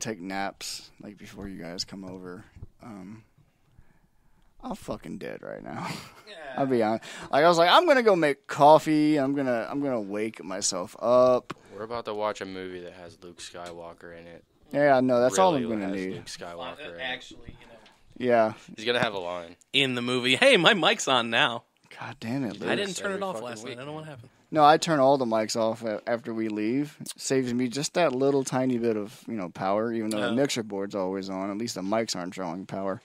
mean, I normally take naps like before you guys come over. Um, I'm fucking dead right now. I'll be honest. Like I was like, I'm gonna go make coffee. I'm gonna I'm gonna wake myself up. We're about to watch a movie that has Luke Skywalker in it. Yeah, no, that's all I'm gonna has need. Luke Skywalker in. Actually, you know, Yeah. He's gonna have a line. in the movie. Hey, my mic's on now. God damn it, Luke. I didn't turn every it off last week, night. I don't know what happened. No, I turn all the mics off after we leave. Saves me just that little tiny bit of you know power. Even though Oh. the mixer board's always on, at least the mics aren't drawing power.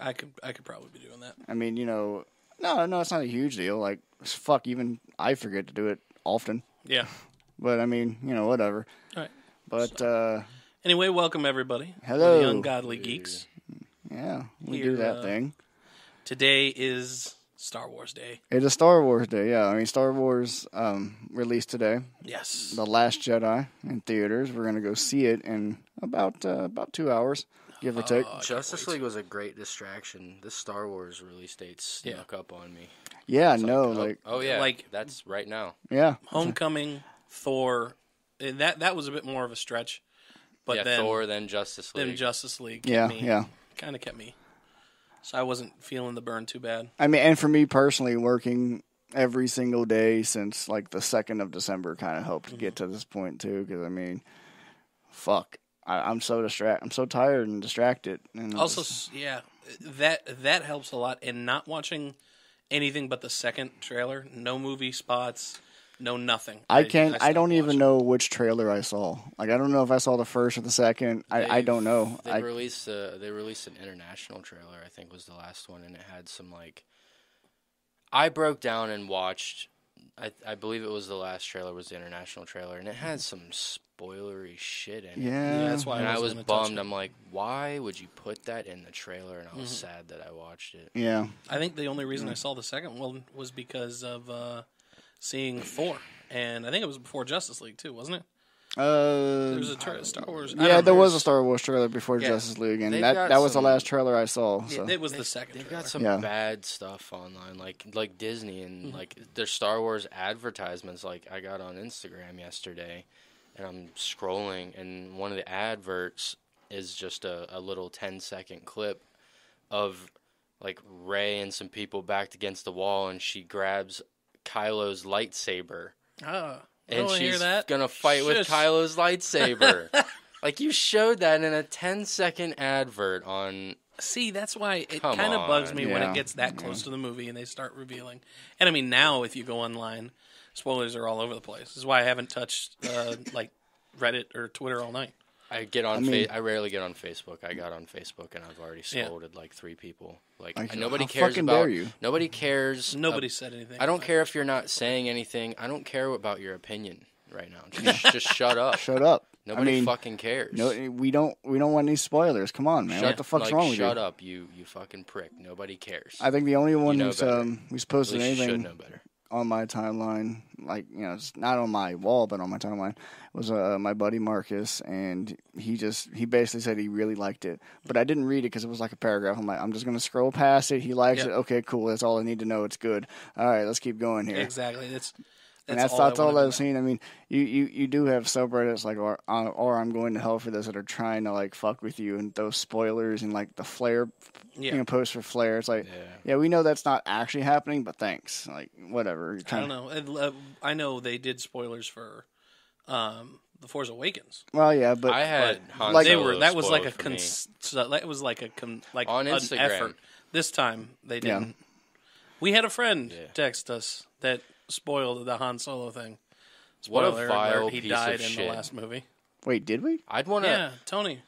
I could I could probably be doing that. I mean, you know, no, no, it's not a huge deal. Like fuck, even I forget to do it often. Yeah. But I mean, you know, whatever. All right. But uh, Anyway, welcome everybody. Hello. the Ungodly Geeks. yeah, we Here, do that uh, thing. Today is Star Wars Day. It's a Star Wars day. Yeah, I mean, Star Wars um, released today. Yes. The Last Jedi in theaters. We're gonna go see it in about uh, about two hours, give or take. Oh, Justice. League was a great distraction. This Star Wars release date snuck up on me. yeah, It's no, oh, like oh yeah, like- that's right now. yeah, Homecoming, Thor. eh, That that was a bit more of a stretch, but yeah, then Thor, then Justice League. then Justice League. Yeah, me, yeah. Kind of kept me. So I wasn't feeling the burn too bad. I mean, and for me personally, working every single day since like the second of December kind of helped mm-hmm. get to this point too. Because I mean, fuck, I, I'm so distract, I'm so tired and distracted. And Also, just- yeah, that that helps a lot. And not watching anything but the second trailer, no movie spots, no nothing. I can't. I, stopped don't even watching. know which trailer I saw. Like, I don't know if I saw the first or the second. I, I don't know. They I, released a, they released an international trailer. I think was the last one, and it had some like. I broke down and watched. I I believe it was the last trailer was the international trailer, and it had some spoilery shit in it. yeah, Yeah, that's why And I was wasn't gonna touch bummed. I'm like, why would you put that in the trailer? And I Mm-hmm. was sad that I watched it. Yeah, I think the only reason I saw the second one was because of uh, seeing Thor, and I think it was before Justice League too, wasn't it? uh, There was a tra- Star Wars. Yeah. There was a Star Wars trailer before Yeah. Justice League, and They've that that was the last trailer I saw. So. It was the second. They've trailer. got some Yeah. bad stuff online, like like Disney and Mm-hmm. like their Star Wars advertisements. Like I got on Instagram yesterday, and I'm scrolling, and one of the adverts is just a, a little 10 second clip of like Rey and some people backed against the wall, and she grabs Kylo's lightsaber, I and she's that. gonna fight with Kylo's lightsaber. like you showed that in a 10 second advert on See, that's why it Come kind of bugs me when it gets that close to the movie and they start revealing. And I mean, now if you go online, spoilers are all over the place. This is why I haven't touched uh, like Reddit or Twitter all night. I get on. I mean- fa- I rarely get on Facebook. I got on Facebook and I've already Yeah. scolded like three people. Like, Like, nobody how cares fucking about. dare you? Nobody cares. Nobody uh, said anything. I don't care if you're not saying anything. I don't care about your opinion right now. Just, just shut up. Shut up. Nobody I mean, fucking cares. no, we don't. We don't want any spoilers. Come on, man. Shut, what the fuck's like, wrong with Shut you? Shut up, you you fucking prick. Nobody cares. I think the only one know who's um who's posted least you should anything know better. On my timeline, like you know, it's not on my wall, but on my timeline, was uh, my buddy Marcus, and he just he basically said he really liked it, but I didn't read it because it was like a paragraph. I'm like, I'm just gonna scroll past it. He likes Yeah. it. Okay, cool. That's all I need to know. It's good. All right, let's keep going here. exactly. That's and that's all that's I all I've seen. I mean, you, you, you do have subreddits like or uh, or I'm going to hell for this that are trying to like fuck with you and those spoilers and like the flare, know. Yeah. you know, post for flare. It's like, Yeah. yeah, we know that's not actually happening, but thanks. Like whatever. I don't know. It- uh, I know they did spoilers for um, the Force Awakens. Well, yeah, but I had Han like- they were that was like a spoiled cons- so that was like a con- like On an Instagram. effort. This time they didn't. We had a friend Yeah. text us that spoiled the Han Solo thing. What a Spoiler vile alert, he piece died of in shit. the last movie. wait, did we? I'd want to. Yeah, Tony.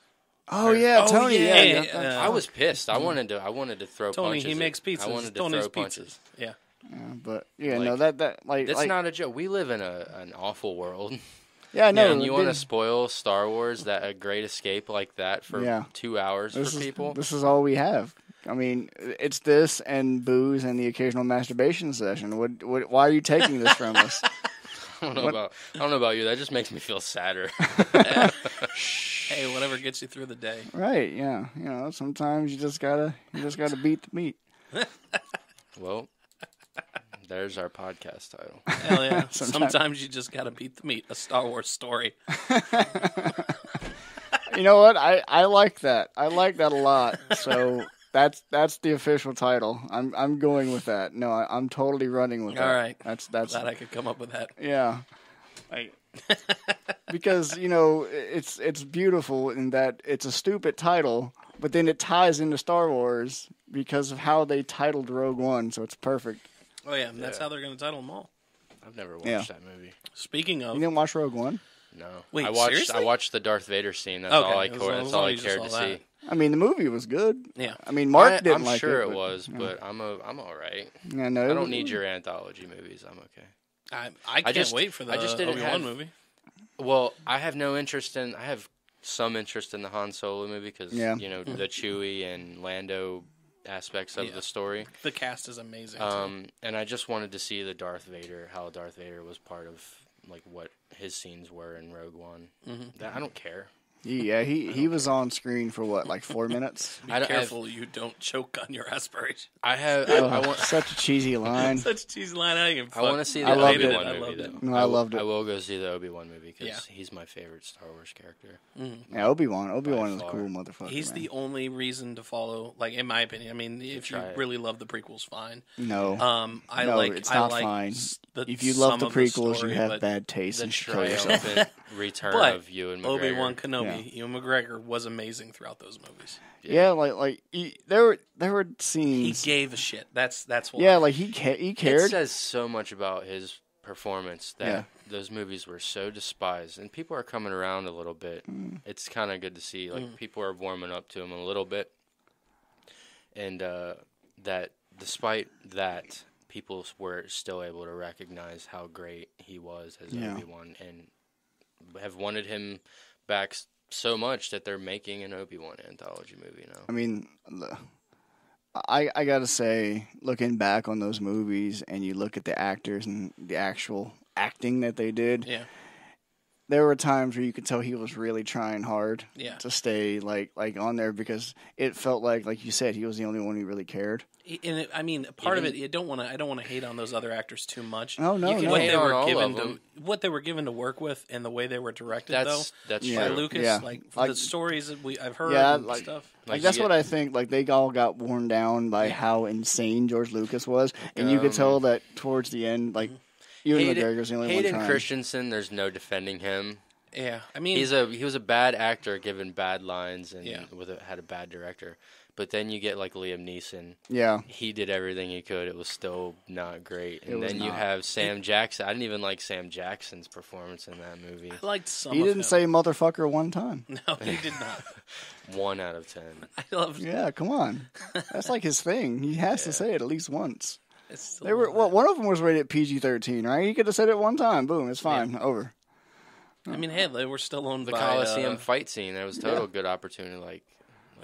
Oh yeah, Oh, Tony. yeah, Yeah, yeah, yeah, yeah. I was pissed. I mm. wanted to. I wanted to throw Tony, punches. he at- makes pizzas. I wanted to Tony's throw pizzas. punches. Yeah. yeah, but yeah, no, that that like, that's like not a joke. We live in a an awful world. yeah, no. and you want to spoil Star Wars that a great escape like that for Yeah. two hours this for is, people? This is all we have. I mean, it's this and booze and the occasional masturbation session. What, what, why are you taking this from us? I don't know about. I don't know about you. That just makes me feel sadder. Hey, whatever gets you through the day. Right? Yeah. You know, sometimes you just gotta, you just gotta beat the meat. well, there's our podcast title. Hell yeah. Sometimes- Sometimes you just got to beat the meat. A Star Wars story. you know what? I, I like that. I like that a lot. So that's that's the official title. I'm I'm going with that. No, I, I'm totally running with All that. All right. That's that's Glad I could come up with that. yeah. I, because you know it's it's beautiful in that it's a stupid title, but then it ties into Star Wars because of how they titled Rogue One. So it's perfect. Oh yeah, and that's Yeah. how they're going to title them all. I've never watched Yeah. that movie. Speaking of, You didn't watch Rogue One? No. Wait, I watched seriously? I watched the Darth Vader scene. That's Okay, all I co- that's all I cared to saw see. That. I mean, the movie was good. yeah, I mean, Mark I, didn't I'm like sure it. it, but- was, but I'm a I'm all right. Yeah, no, I don't need your anthology movies. I'm okay. I, I can't just- wait for the I just didn't Obi Wan have- movie. Well, I have no interest in. I have some interest in the Han Solo movie because Yeah. you know the Chewie and Lando aspects of Yeah. the story. The cast is amazing. too. Um, and I just wanted to see the Darth Vader, how Darth Vader was part of like what his scenes were in Rogue One. Mm-hmm. That, I don't care. Yeah, he he was on screen for what, like four minutes? Be I don't have- careful you don't choke on your aspiration. I have. I, I Oh, want. such a cheesy line. Such a cheesy line. I, I want to see the I loved Obi it. Wan I movie loved though. it. No, I will- loved it. I will go see the Obi Wan movie because Yeah. he's my favorite Star Wars character. Yeah, Obi Wan. Obi Wan is a far. cool motherfucker. He's man. the only reason to follow. Like in my opinion, I mean, if you try it. really love the prequels, fine. no. Um, I no, like. it's I not like fine. s- the- if you love some the of prequels, story, you have but- bad taste The and should kill yourself. triumphant return But of Ewan McGregor. Obi Wan Kenobi, Ewan McGregor was amazing throughout those movies. Yeah, like like he, there were there were scenes He gave a shit. That's that's why. yeah, like he ca- he It cared. says so much about his performance that Yeah. those movies were so despised, and people are coming around a little bit. Mm. It's kind of good to see. Like people are warming up to him a little bit, and uh, that despite that, people were still able to recognize how great he was as Yeah. Obi Wan, and have wanted him back so much that they're making an Obi Wan anthology movie now. I mean, I I gotta say, looking back on those movies, and you look at the actors and the actual acting that they did, yeah, there were times where you could tell he was really trying hard Yeah. to stay like like on there because it felt like like you said he was the only one who really cared. and it, I mean, part of it, Even- you don't want to. I don't want to hate on those other actors too much. Oh no, no. what they were given to what they were given to work with and the way they were directed That's though that's Yeah. by true. Lucas Yeah. like, Like- the stories that we I've heard Yeah, and like- stuff Like Like, that's you what I think. Like they all got worn down by how insane George Lucas was, and you could Um, tell that towards the end, like Ewan Hayden, McGregor's the only Hayden one trying. Christensen, there's no defending him. yeah I mean He's a he was a bad actor given bad lines and Yeah. with a, had a bad director. But then you get like Liam Neeson. Yeah, He did everything he could. It was still not great. And was then you not. have Sam Jackson. I didn't even like Sam Jackson's performance in that movie. I liked some he of didn't him. say motherfucker one time. no he did not One out of ten. I love Yeah, come on, that's like his thing. He has to say it at least once. It's still They were well, one of them was rated PG thirteen, right? He could have said it one time. Boom, it's fine, over. I mean hey they were still owned The by Coliseum uh, fight scene. That was total good opportunity. Like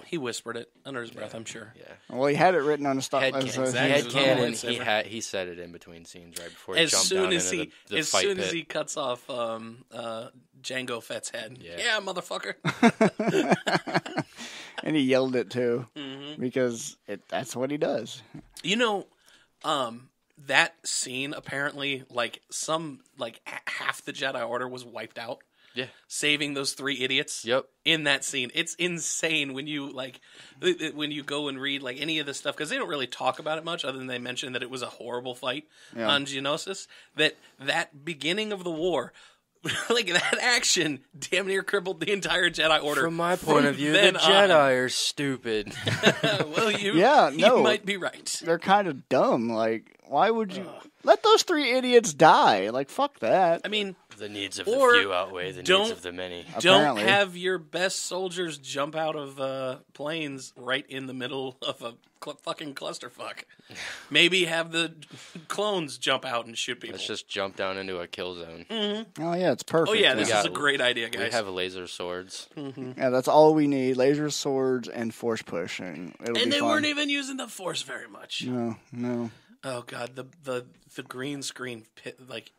he whispered it under his breath I'm sure yeah. Well, he had it written on the stop. Head, as exactly. head It was cannon. He had he said it in between scenes right before he as jumped soon down as into he the, the as soon pit. as he cuts off um uh Jango Fett's head Yeah. yeah, motherfucker and he yelled it too Mm-hmm. because it, that's what he does. You know, um, that scene apparently, like some, like h- half the Jedi Order was wiped out, yeah. saving those three idiots. Yep. In that scene, it's insane when you like th- th- when you go and read like any of the stuff because they don't really talk about it much, other than they mention that it was a horrible fight Yeah. on Geonosis. That that beginning of the war. like that action damn near crippled the entire Jedi Order. From my point of view, the then on. Jedi are stupid. well, you, Yeah, no. you might be right. They're kind of dumb. Like, why would you let those three idiots die? Like, fuck that. I mean, the needs of Or the few outweigh the don't- needs of the many. Apparently. Don't have your best soldiers jump out of uh, planes right in the middle of a cl- fucking clusterfuck. Maybe have the clones jump out and shoot people. Let's just jump down into a kill zone. Oh yeah, it's perfect. oh yeah, this got- is a great idea, guys. We guys. have laser swords. yeah, that's all we need: laser swords and force pushing. and it'll be and they fun. weren't even using the force very much. No, no. Oh god, the the the green screen pit, like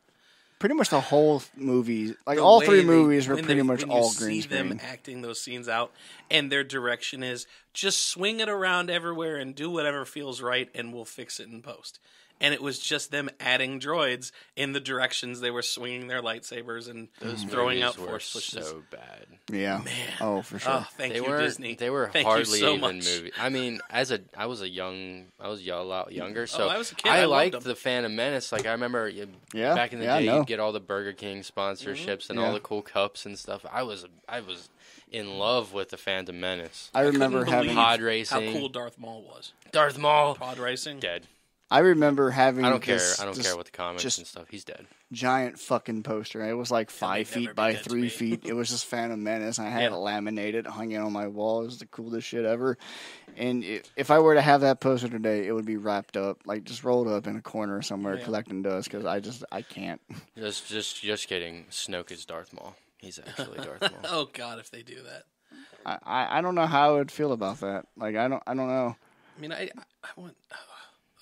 Pretty much the whole movie, like the all three they- movies, were pretty they- much all see green them screen. acting those scenes out, and their direction is just swing it around everywhere and do whatever feels right, and we'll fix it in post. And it was just them adding droids in the directions they were swinging their lightsabers and mm-hmm. Those throwing out movies were force switches. so bad. Yeah. man. Oh, for sure. Oh, thank they you, weren't. Disney. They were Thank you hardly so even much. movie. I mean, as a I was a young, I was a lot younger, so Oh, I was a kid. I loved liked them. the Phantom Menace. Like I remember, you- Yeah, back in the yeah, day, you'd get all the Burger King sponsorships and all the cool cups and stuff. I was I was in love with the Phantom Menace. I remember couldn't having. believe Pod how cool Darth Maul was. Darth Maul Pod racing. dead. I remember having. I don't care. I don't this care what the comments just- and stuff. He's dead. giant fucking poster. It was like five feet by three feet. It was just Phantom Menace. I had Yeah. it laminated, hung it on my wall. It was the coolest shit ever. And i if I were to have that poster today, it would be wrapped up, like just rolled up in a corner somewhere, Yeah. collecting dust. Because I just I can't. Just just just kidding. Snoke is Darth Maul. He's actually Darth Maul. Oh God, if they do that. I, I, I don't know how I would feel about that. Like I don't I don't know. I mean, I I want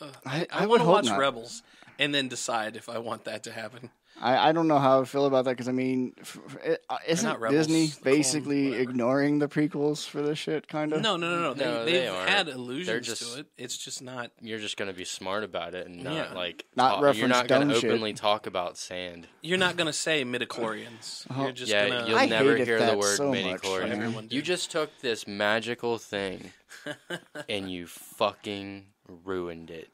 uh, I, I, I want would to watch not. Rebels and then decide if I want that to happen. I, I don't know how I feel about that because I mean, f- f- it- uh, isn't Rebels, Disney the clone, basically ignoring the prequels for this shit? Kind of. No, no, no, no. They, No, they they've aren't. had allusions just- to it. It's just not. You're just gonna be smart about it and not Yeah. like Not talk- You're not gonna dumb shit. openly talk about sand. You're not gonna say midichlorians. You're just yeah, gonna. you'll I never hear the word so midi much, chlorian. man. Everyone You just took this magical thing and you fucking ruined it.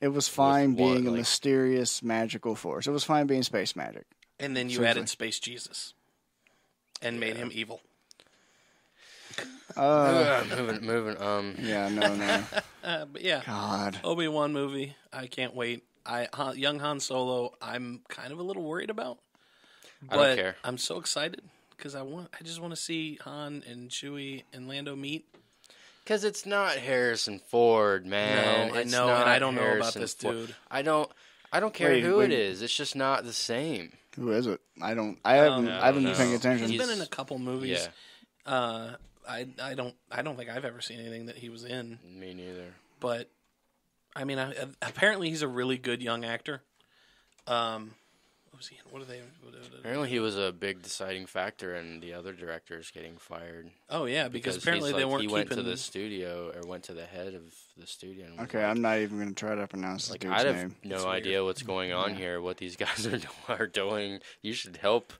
It was fine what, being a like- mysterious magical force. It was fine being space magic. and then you Seriously. added Space Jesus, and made him evil. Uh, Ugh, moving, moving. Um, yeah, no, no. Uh, but yeah, God. Obi Wan movie. I can't wait. I Han, young Han Solo. I'm kind of a little worried about. But I don't care. I'm so excited because I want. I just want to see Han and Chewie and Lando meet. Because it's not Harrison Ford, man. No, I It's know, and I don't know about Harrison this Ford. dude. I don't. I don't care Wait, who wait. it is. It's just not the same. Who is it? I don't. I haven't. Um, I haven't I been paying attention. He's He's- been in a couple movies. Yeah, Uh, I I don't I don't think I've ever seen anything that he was in. me neither. But I mean, I, apparently he's a really good young actor. Um, what was he in? What are they? What, what- Apparently, he was a big deciding factor in the other directors getting fired. oh yeah, because, Because apparently he's they weren't he went keeping. to the studio or went to the head of the studio. And Okay, like, I'm not even going to try to pronounce like this I dude's have name. no It's idea what's going on here. What these guys are, are doing. You should help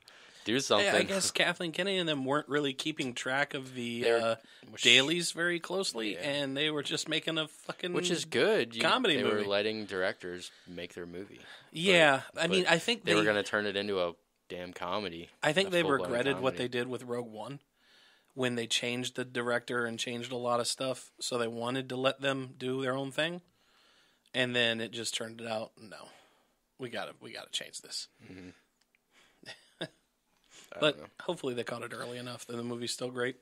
do something. Yeah, I guess Kathleen Kennedy and them weren't really keeping track of the uh, dailies very closely, Yeah. and they were just making a fucking which is good. You, comedy they movie. were letting directors make their movie. Yeah, I but mean, I think They, they, were going to turn it into a damn comedy. I think they regretted what they did with Rogue One when they changed the director and changed a lot of stuff. So they wanted to let them do their own thing, and then it just turned out. No, we got to we got to change this. I But know. hopefully they caught it early enough that the movie's still great.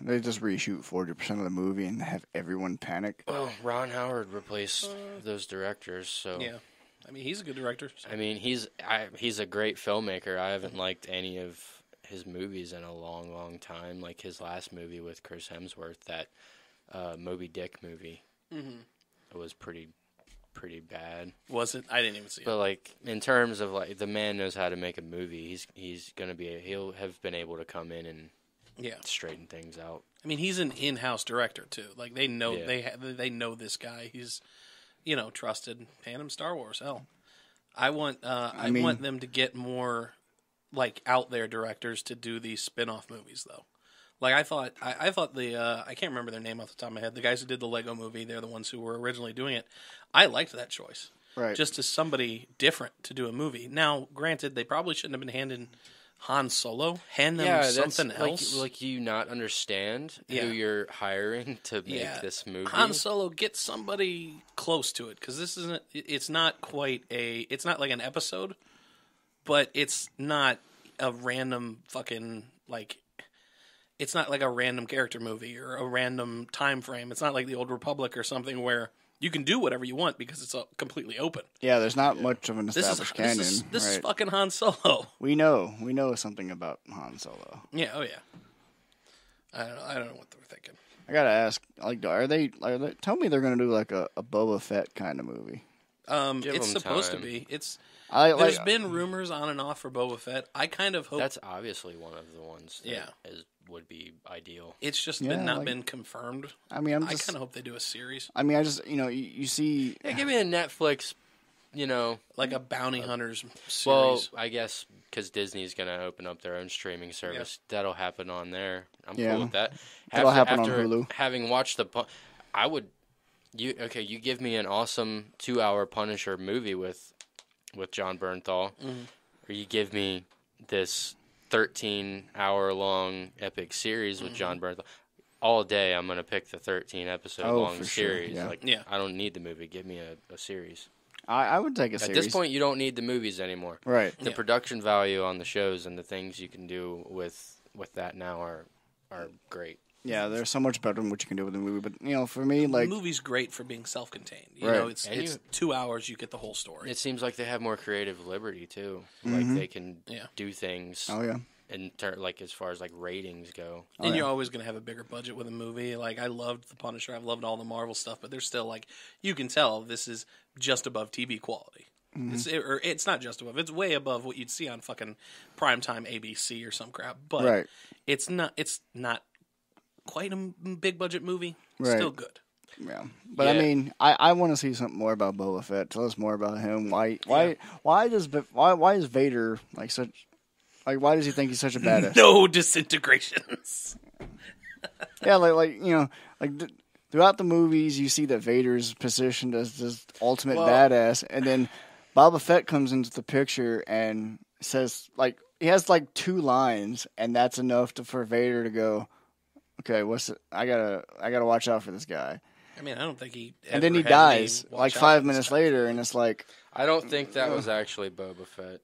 They just reshoot 40% of the movie and have everyone panic. well, Ron Howard replaced those directors, so Uh, Yeah, I mean he's a good director. so- I mean, he's I, he's a great filmmaker. I haven't liked any of his movies in a long, long time. Like his last movie with Chris Hemsworth, that uh, Moby Dick movie, Mhm. it was pretty, pretty bad. Was it? I didn't even see it. But like in terms of like the man knows how to make a movie. He's he's gonna be he'll have been able to come in and Yeah, straighten things out. I mean he's an in-house director too. Like they know Yeah. they ha- they know this guy. He's you know trusted. Hand him Star Wars. Hell, I want uh, I, mean- want them to get more like out there directors to do these spin-off movies though. Like I thought, I, I thought the uh, I can't remember their name off the top of my head. The guys who did the Lego Movie, they're the ones who were originally doing it. I liked that choice. Right. just as somebody different to do a movie. Now, granted, they probably shouldn't have been handing Han Solo. Hand them yeah, something like, else. like you not understand Yeah. who you're hiring to make yeah, this movie. Han Solo, get somebody close to it because this isn't. It's not quite a. It's not like an episode, but it's not a random fucking like. It's not like a random character movie or a random time frame. It's not like the Old Republic or something where you can do whatever you want because it's uh, completely open. Yeah, there's not much of an This is established this canon. is this is fucking Han Solo. we know. We know something about Han Solo. Yeah. Oh yeah. I don't. know- I don't know what they were thinking. I gotta ask, like, are they? Are they tell me they're gonna do like a, a Boba Fett kind of movie. Um, Give it's them supposed time. to be. It's I There's like. been rumors on and off for Boba Fett. I kind of hope That's obviously one of the ones. That Yeah. is would be ideal. it's just Yeah, been not like- been confirmed. I mean, I'm I kind of hope they do a series, I mean, I just you know you, you see. Yeah, give me a Netflix. You know, like a bounty hunters series. well, I guess because Disney's gonna open up their own streaming service, that'll happen on there. I'm Yeah. cool with that. That'll After- happen on Hulu. Having watched the, I would. You okay? You give me an awesome two-hour Punisher movie with, with Jon Bernthal, Mm-hmm. or you give me this thirteen-hour-long epic series with Mm-hmm. Jon Bernthal. All day, I'm gonna pick the thirteen episode Oh, long for sure, series. yeah. Like, Yeah. I don't need the movie. Give me a, a series. I, I would take a At series. At this point, you don't need the movies anymore. right? The Yeah. production value on the shows and the things you can do with with that now are are great. Yeah, they're so much better than what you can do with a movie. But you know, for me, like the movie's great for being self-contained. You Right. know, it's And it's you- two hours. You get the whole story. It seems like they have more creative liberty too. Like they can Yeah. do things oh yeah, And ter- like as far as like ratings go. and yeah. you're always going to have a bigger budget with a movie. Like I loved the Punisher. I've loved all the Marvel stuff, but there's still like you can tell this is just above TV quality. Mm-hmm. It's or it's not just above. It's way above what you'd see on fucking primetime ABC or some crap. But Right. it's not. It's not quite a big budget movie. Right. Still good. yeah. But I mean, I, I want to see something more about Boba Fett. Tell us more about him. Why why why does why why is Vader like such like why does he think he's such a badass? No disintegrations. Yeah, like like you know like. Th- Throughout the movies, you see that Vader's positioned as this ultimate Well- badass, and then Boba Fett comes into the picture and says like he has like two lines, and that's enough to, for Vader to go, okay, what's it? I gotta I gotta watch out for this guy. I mean, I don't think he. and then he had dies like five minutes later, and it's like, I don't think that was actually Boba Fett.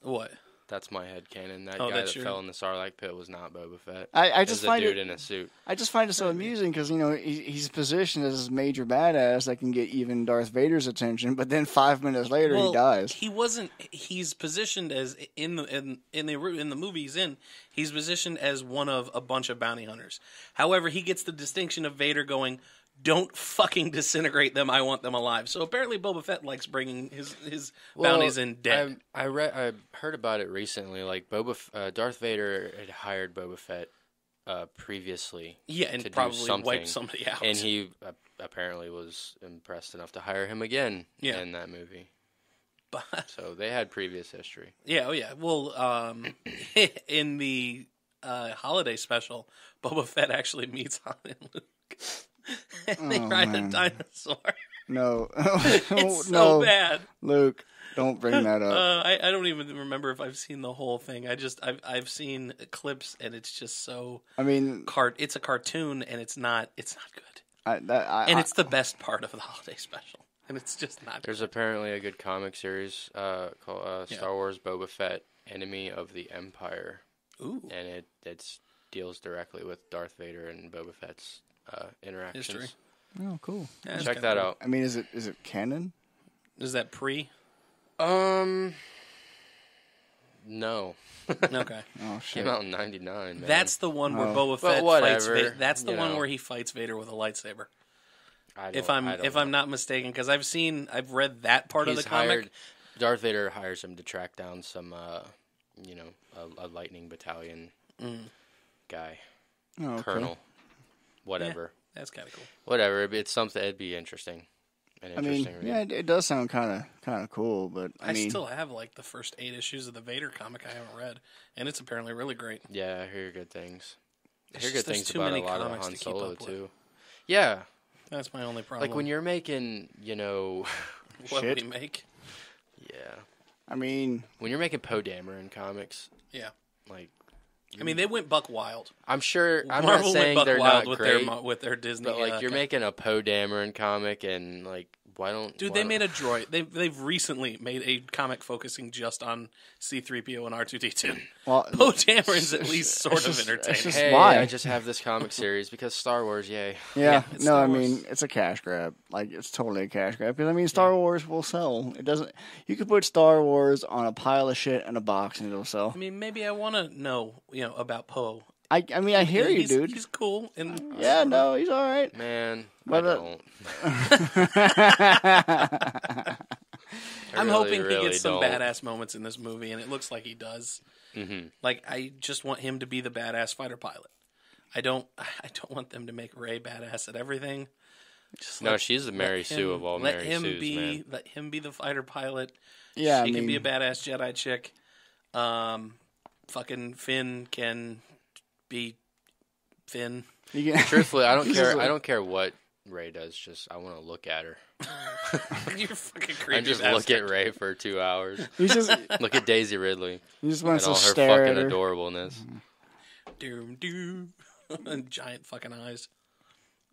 What? That's my head canon. That Oh, guy that your- fell in the Sarlacc pit was not Boba Fett. I, I just was a find dude it, in a suit. I just find it so amusing because you know he, he's positioned as this major badass that can get even Darth Vader's attention, but then five minutes later Well, he dies. He wasn't. He's positioned as in the in, in the in the movie he's in. He's positioned as one of a bunch of bounty hunters. However, he gets the distinction of Vader going, "Don't fucking disintegrate them. I want them alive." So apparently, Boba Fett likes bringing his his bounties in dead. I, I read. I heard about it recently. Like Boba, uh, Darth Vader had hired Boba Fett uh, previously, yeah, and to probably wiped somebody out. and he uh, apparently was impressed enough to hire him again Yeah. in that movie. But- So they had previous history. Yeah, oh yeah. Well, um, in the uh, holiday special, Boba Fett actually meets Han and Luke. And they Oh, ride man. a dinosaur. No, It's so bad. Luke, don't bring that up. Uh, I, I don't even remember if I've seen the whole thing. I just I've I've seen clips and it's just so I mean, cart. It's a cartoon and it's not it's not good. I, that, I, And I- it's the best part of the holiday special. And it's just not. There's apparently a good comic series uh, called uh, Yeah. Star Wars Boba Fett: Enemy of the Empire, Ooh, and it it's deals directly with Darth Vader and Boba Fett's uh, interactions. History. oh, cool. Yeah, Check that cool. out. I mean, is it is it canon? Is that pre? Um, no, Okay. Oh shit! came out in '99. Man. That's the one where Oh. Boba But Fett fights. whatever, Vader. That's the you one know. where he fights Vader with a lightsaber. I If don't- I'm I don't if know. I'm not mistaken, because I've seen I've read that part He's of the comic. hired. Darth Vader hires him to track down some, uh, you know, a, a lightning battalion Mm. guy, Oh, okay. colonel, whatever, That's kind of cool. whatever. It'd be- It's something. It'd be interesting. An I mean, interesting read. yeah, it, it does sound kind of kind of cool, but I, I, mean, still have like the first eight issues of the Vader comic I haven't read, and it's apparently really great. Yeah, I hear good things. I hear just good there's things too about a lot of Han to Solo up with. too. Yeah, That's my only problem. like when you're making, you know, what Shit. we make. yeah, I mean, when you're making Poe Dameron comics, Yeah, like, I mean they went buck wild. I'm sure. I'm Marvel not saying went buck they're wild not with great, their with their Disney. but like uh, you're making a Poe Dameron comic, and like, why don't Dude, why they don't- made a droid. They've they've recently made a comic focusing just on C-3PO and R2D2. well, Poe Dameron's at least sort it's of just- it's entertaining. just- Hey, why? I just have this comic series because Star Wars, yay! yeah, yeah, no, Star I Wars. mean, it's a cash grab. Like, it's totally a cash grab because I mean, Star Wars will sell. It doesn't. You could put Star Wars on a pile of shit in a box and it'll sell. I mean, maybe I want to know, you know, about Poe. I, I mean, I hear you, he's, dude. He's cool, and yeah, no, he's all right. Man, But, I uh, don't. I'm really, hoping really he gets some don't. badass moments in this movie, and it looks like he does. Mhm. Like I just want him to be the badass fighter pilot. I don't. I don't want them to make Rey badass at everything. Just No, let- she's the let Mary Sue him- of all let Mary him Sues, be, man. Let him be the fighter pilot. Yeah, she I can be a badass Jedi chick. Um, fucking Finn can be Finn. You can- Truthfully, I don't care. just I don't care what Rey does. Just I want to look at her. You're fucking creepy. I just look at Rey for two hours. He just Look at Daisy Ridley You just want wants all to her stare at fucking her. adorableness. Mm-hmm. Doom doom. Giant fucking eyes.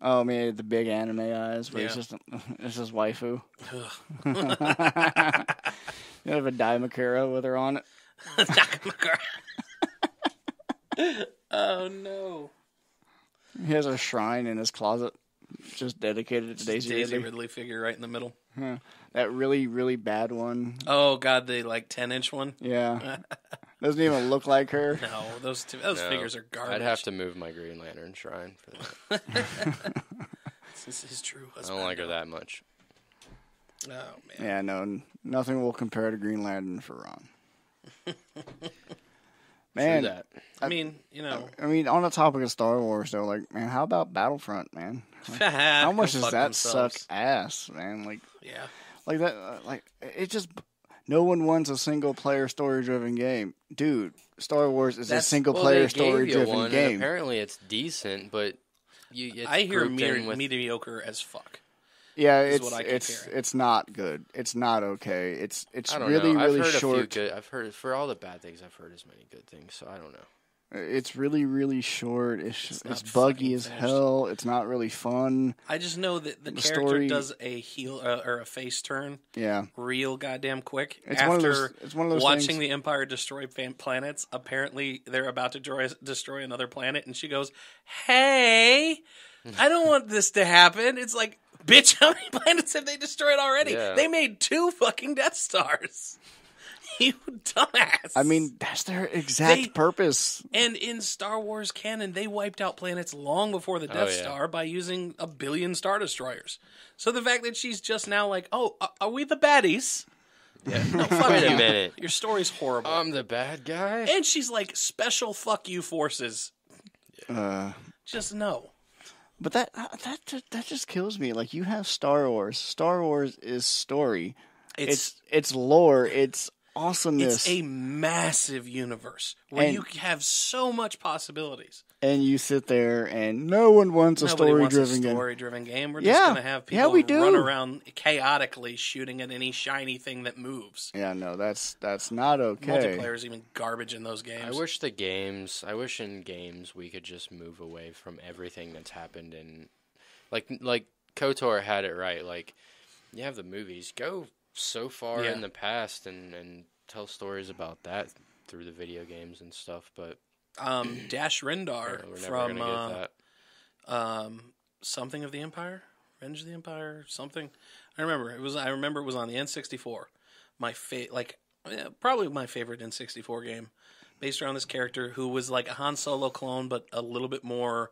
Oh man, the big anime eyes. Where it's Yeah. just it's just waifu. You have a Dakimakura with her on it. Oh no. He has a shrine in his closet, just dedicated to Daisy, Daisy Ridley. Ridley figure right in the middle. That really, really bad one. Oh god, the like ten inch one. Yeah, doesn't even look like her. No, those two, those No, figures are garbage. I'd have to move my Green Lantern shrine for that. This is true. I don't like her that much. Oh man. Yeah, no, n- nothing will compare to Green Lantern for Ron. Man, that. I mean, you know, I mean, on the topic of Star Wars, though, like, man, how about Battlefront, man? How much does that suck ass, man? Like, Yeah. like that, uh, like it just. No one wants a single player story driven game, dude. Star Wars is That's- a single player story driven game. apparently, it's decent, but you. It's I hear me- mediocre as fuck. Yeah, it's what I keep it's hearing. it's not good. It's not okay. It's it's really know. really short. good. I've heard for all the bad things. I've heard as many good things. So I don't know. It's really really short. It's It's it's, buggy as hell. It's not really fun. I just know that the, The character story- does a heel uh, or a face turn Yeah, real goddamn quick It's after one of those- it's one of those watching things- the Empire destroy planets. Apparently, they're about to destroy, destroy another planet, and she goes, "Hey, I don't want this to happen." It's like, bitch, how many planets have they destroyed already? Yeah. They made two fucking Death Stars. you dumbass. I mean that's their exact They- purpose. And in Star Wars canon, they wiped out planets long before the Death Oh, yeah. Star by using a billion Star Destroyers. So the fact that she's just now like, oh, are we the baddies? Yeah, no, Wait a you. minute. Your story's horrible. I'm the bad guy. and she's like, special fuck you forces. Uh, Just no. But that that that just kills me. Like you have Star Wars. Star Wars is story. It's It's it's lore. It's awesomeness. it's a massive universe where And- you have so much possibilities. And you sit there and no one wants a Nobody story wants a driven game. story-driven game. We're Yeah. just going to have people Yeah, people we do. run around chaotically shooting at any shiny thing that moves. Yeah, no, that's that's not okay. Multiplayer is even garbage in those games. I wish the games. I wish in games we could just move away from everything that's happened in, like like Kotor had it right. Like you have the movies. Go so far Yeah. in the past and and tell stories about that through the video games and stuff. But um, Dash Rendar we're from uh, um, something of the Empire, Revenge of the Empire, something. I remember it was. I remember it was on the N64. My fa- like yeah, probably my favorite N64 game, based around this character who was like a Han Solo clone, but a little bit more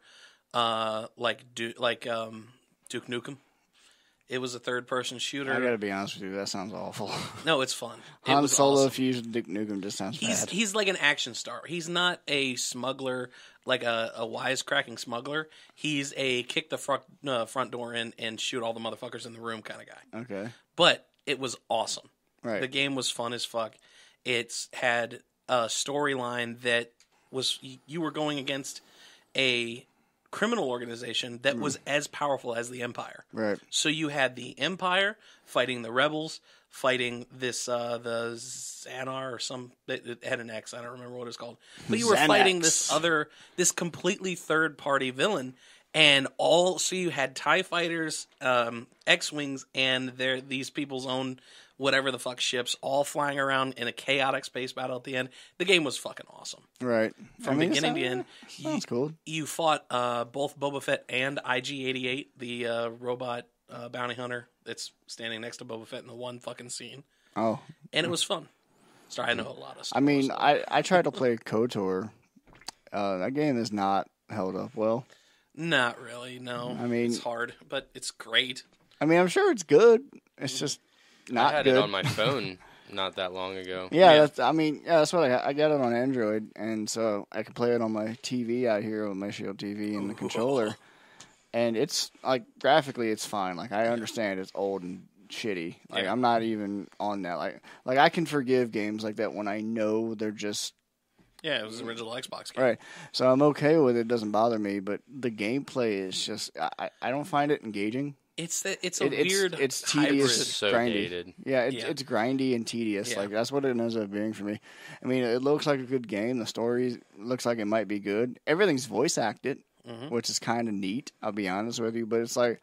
uh, like du- like um, Duke Nukem. It was a third person shooter. I gotta be honest with you, that sounds awful. no, it's fun. It Han was Solo awesome. fused Duke Nukem just sounds He's bad. he's like an action star. He's not a smuggler, like a, a wisecracking smuggler. He's a kick the front uh, front door in and shoot all the motherfuckers in the room kind of guy. okay, But it was awesome. right. The game was fun as fuck. It's had a storyline that was you were going against a criminal organization that was as powerful as the Empire. right. So you had the Empire fighting the rebels, fighting this uh, the Xanar or some it it had an X. I don't remember what it's called. But you were fighting this other this completely third party villain, and all so you had Tie fighters, um, X wings, and they're these people's own whatever the fuck ships all flying around in a chaotic space battle at the end. The game was fucking awesome. Right. From I mean, beginning to end, you- Sounds cool. You fought uh, both Boba Fett and IG-88, the uh, robot uh, bounty hunter that's standing next to Boba Fett in the one fucking scene, Oh, and it was fun. Sorry, I know a lot of. Star I mean. I I tried to play KOTOR. Uh, that game is not held up well. not really. No, I mean- it's hard, but it's great. I mean, I'm sure it's good. It's just not I had good. it on my phone not that long ago. Yeah, Yeah. that's. I mean, yeah, that's what I got. I got it on Android, and so I can play it on my TV out here with my Shield TV and the controller. And it's like graphically, it's fine. Like I understand it's old and shitty. Like Yeah. I'm not even on that. Like like I can forgive games like that when I know they're just Yeah, it was the original Xbox game. right. So I'm okay with it. it doesn't bother me. But the gameplay is just I, I- I don't find it engaging. It's that it's a It- it's weird it's tedious, It's so grindy. dated. Yeah, it's Yeah. it's grindy and tedious. Yeah. Like that's what it ends up being for me. I mean, it looks like a good game. The story looks like it might be good. Everything's voice acted, Mhm. which is kind of neat. I'll be honest with you, but it's like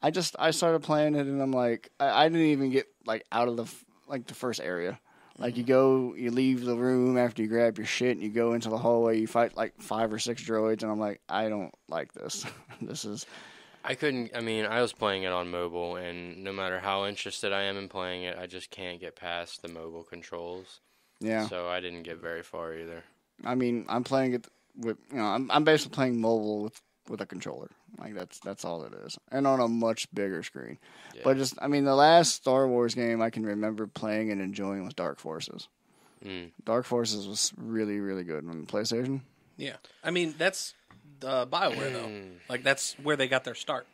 I just I started playing it and I'm like I, I didn't even get like out of the like the first area. Like you go, you leave the room after you grab your shit, and you go into the hallway. You fight like five or six droids, and I'm like, I don't like this. this is I couldn't. I mean, I was playing it on mobile, and no matter how interested I am in playing it, I just can't get past the mobile controls. yeah. So I didn't get very far either. I mean, I'm playing it with you know, I'm I'm basically playing mobile with with a controller. Like that's that's all it is, and on a much bigger screen. Yeah. But just, I mean, the last Star Wars game I can remember playing and enjoying was Dark Forces. Mm. Dark Forces was really really good on the PlayStation. Yeah, I mean that's uh, Bioware though. Mm. Like that's where they got their start.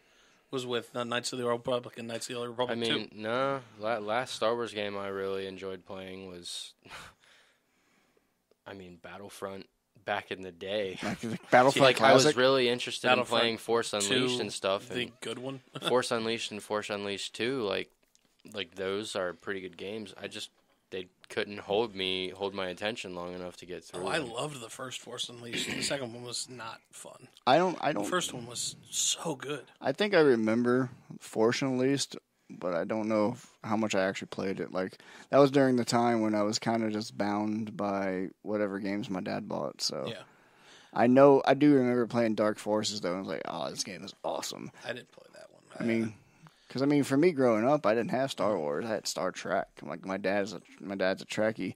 Was with uh, Knights of the Old Republic and Knights of the Old I Republic mean, Two. no. La- last Star Wars game I really enjoyed playing was, I mean, Battlefront back in the day. Like the Battlefront like I was Classic. really interested in Battlefront playing Force Unleashed Two, and stuff, The and good one. Force Unleashed and Force Unleashed Two, like, like those are pretty good games. I just they couldn't hold me, hold my attention long enough to get through. oh, I them. loved the first Force Unleashed. The second one was not fun. I don't I The don't first one was so good. I think I remember Force Unleashed, but I don't know how much I actually played it. Like that was during the time when I was kind of just bound by whatever games my dad bought. So Yeah, I know I do remember playing Dark Forces though. I was like, oh, this game is awesome. I didn't play that one. I mean, because I mean, for me growing up, I didn't have Star Wars. I had Star Trek. Like my dad's a my dad's a Trekkie,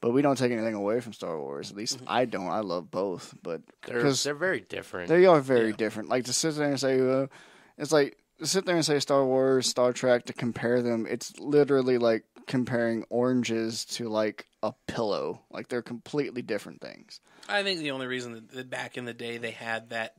but we don't take anything away from Star Wars. At least I don't. I love both, but They're because they're very different. they are very Yeah. different. Like to sit there and say, uh, it's like to sit there and say Star Wars, Star Trek to compare them. It's literally like comparing oranges to like a pillow. Like they're completely different things. I think the only reason that, that back in the day they had that,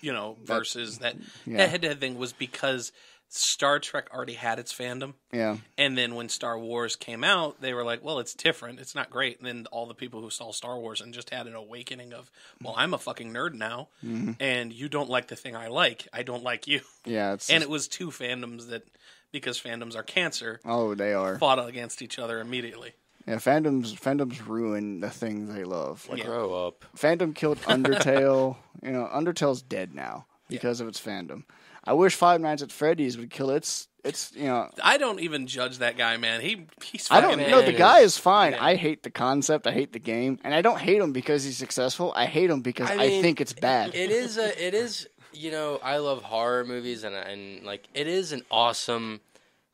you know, That- versus that yeah. that head-to-head thing was because Star Trek already had its fandom, Yeah, and then when Star Wars came out, they were like, "Well, it's different. It's not great." And then all the people who saw Star Wars and just had an awakening of, "Well, I'm a fucking nerd now, Mm-hmm. and you don't like the thing I like. I don't like you." yeah. It's And it was two fandoms that, because fandoms are cancer, oh, they are. fought against each other immediately. Yeah, fandoms fandoms ruin the thing they love. Like Yeah. Grow up. fandom killed Undertale. you know, Undertale's dead now because of its fandom. I wish Five Nights at Freddy's would kill its its. You know, I don't even judge that guy, man. He he's I don't know. The guy is- is fine. yeah. I hate the concept. I hate the game, and I don't hate him because he's successful. I hate him because I, I think it's bad. It is a. It is. You know, I love horror movies, and and like it is an awesome,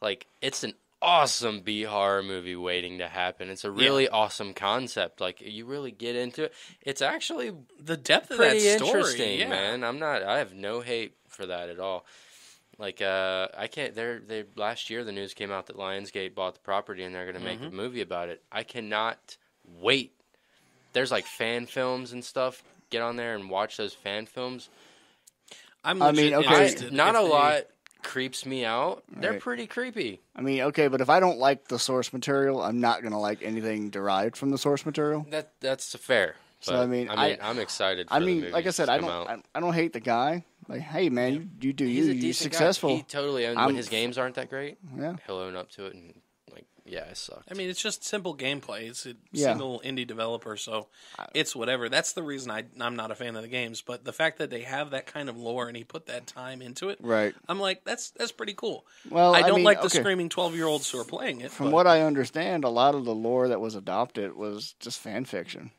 like it's an awesome B horror movie waiting to happen. It's a really awesome concept. Like you really get into it. It's actually the depth of that story, interesting, yeah. man. I'm not. I have no hate for that at all. Like uh, I can't. There, they last year the news came out that Lionsgate bought the property and they're going to make Mm-hmm. a movie about it. I cannot wait. There's like fan films and stuff. Get on there and watch those fan films. I'm I legit mean, okay. I, not a they- lot creeps me out. They're Right. pretty creepy. I mean, okay, but if I don't like the source material, I'm not gonna like anything derived from the source material. That that's fair. So, But, I mean, I mean, I- I'm excited. For I the mean, like I said, I don't. I, I don't hate the guy. Like, hey man, you, you do He's you. a You're decent guy. successful. He totally owns I'm- when his games aren't that great. yeah. He'll own up to it and like, yeah, it sucked. I mean, it's just simple gameplay. It's a Yeah. single indie developer, so it's whatever. That's the reason I, I'm not a fan of the games. But the fact that they have that kind of lore and he put that time into it, Right. I'm like, that's that's pretty cool. Well, I I don't mean, like the okay. screaming 12 year olds who are playing it. From but, what I understand, a lot of the lore that was adopted was just fan fiction.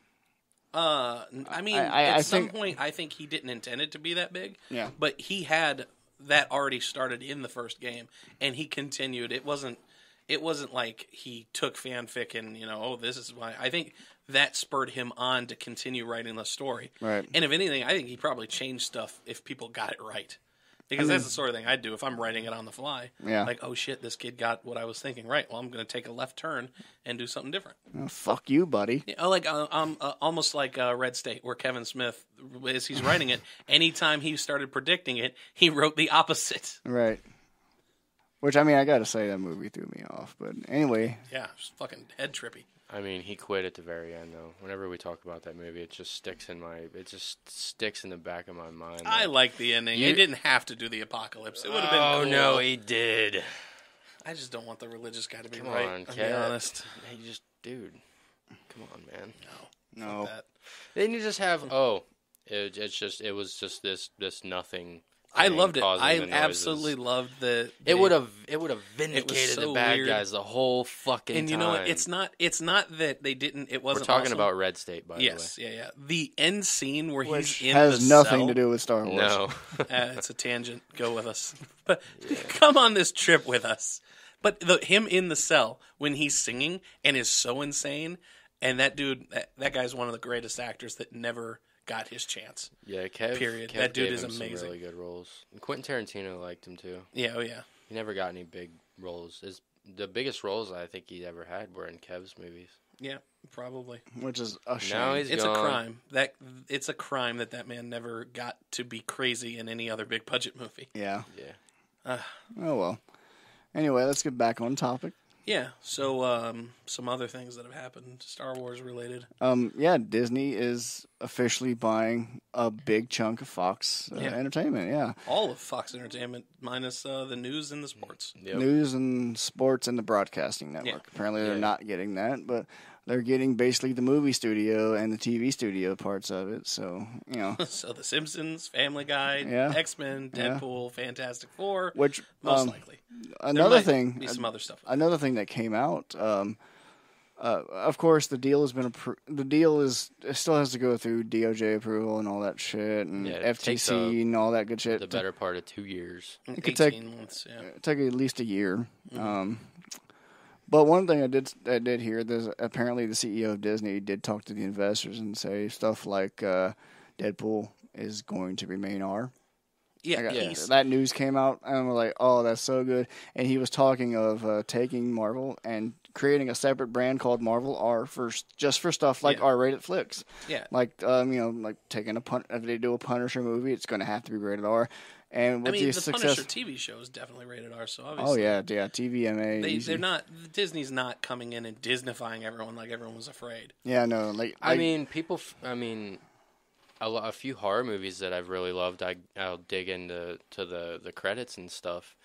Uh, I mean, I- I- at I some think- point, I think he didn't intend it to be that big. Yeah. but he had that already started in the first game, and he continued. It wasn't. It wasn't like he took fanfic and you know, oh, this is why. I think that spurred him on to continue writing the story. Right. And if anything, I think he probably changed stuff if people got it right. Because that's the sort of thing I'd do if I'm writing it on the fly. Yeah. Like, oh shit, this kid got what I was thinking right. Well, I'm going to take a left turn and do something different. Oh, fuck you, buddy. Yeah, oh, like uh, um, uh, almost like uh, Red State, where Kevin Smith, as he's writing it, anytime he started predicting it, he wrote the opposite. Right. Which I mean, I gotta say that movie threw me off. But anyway, Yeah, it's fucking head trippy. I mean, he quit at the very end, though. Whenever we talk about that movie, it just sticks in my. It just sticks in the back of my mind. I like, like the ending. You- He didn't have to do the apocalypse. It would have been. Oh cool. no, he did. I just don't want the religious guy to be Come right. on, I'll be honest. Hey, just dude. Come on, man. no. That. Then you just have oh, it, it's just it was just this this nothing. I loved it. I absolutely loved the. It would have it would have vindicated so the bad weird. guys the whole fucking And you time. know what? It's not. It's not that they didn't. It was We're wasn't. talking awesome. about Red State, by Yes, yeah, yeah. The end scene where Which he's in has the nothing cell- to do with Star Wars. No, uh, it's a tangent. Go with us. But come on this trip with us. But the him in the cell when he's singing and is so insane, and that dude, that, that guy's one of the greatest actors that never got his chance. yeah, Kev. Period. Kev That dude gave is him some amazing. really good roles. And Quentin Tarantino liked him too. Yeah, oh yeah. He never got any big roles. His the biggest roles I think he ever had were in Kev's movies. Yeah, probably. Which is a shame. Now he's It's gone. a crime. That it's a crime that that man never got to be crazy in any other big budget movie. yeah. Yeah. Oh well. Anyway, let's get back on topic. Yeah. So um, some other things that have happened, Star Wars related. Um, yeah, Disney is officially buying a big chunk of Fox uh, Yeah. Entertainment. Yeah, All of Fox Entertainment minus uh, the news and the sports. Yep. news and sports and the broadcasting network. Yeah. Apparently, they're Yeah. not getting that, but they're getting basically the movie studio and the TV studio parts of it. So you know, So The Simpsons, Family Guy, Yeah. X Men, Yeah. Deadpool, Fantastic Four. which most um, likely. Another thing, be some other stuff. another thing that came out. Um, uh, of course, the deal has been appro- the deal is it still has to go through DOJ approval and all that shit and Yeah, FTC a- and all that good shit. The better part of two years. it could take- months. Yeah. It took at least a year. Mm-hmm. Um, but one thing I did I did hear there's apparently the CEO of Disney did talk to the investors and say stuff like uh, Deadpool is going to remain R. Yeah. Got, he's- That news came out and I'm like, oh, that's so good. And he was talking of uh, taking Marvel and creating a separate brand called Marvel R for just for stuff like Yeah. R-rated flicks. yeah. Like um, you know, like taking a pun- if they do a Punisher movie, it's going to have to be rated R. And I mean, the the success, Punisher TV show is definitely rated R. So obviously. oh yeah, yeah, TVMA. they easy. they're not. Disney's not coming in and Disneyfying everyone like everyone was afraid. Yeah, no, like, I like- mean, people. f- I mean, a, lo- a few horror movies that I've really loved. I I'll dig into to the the credits and stuff,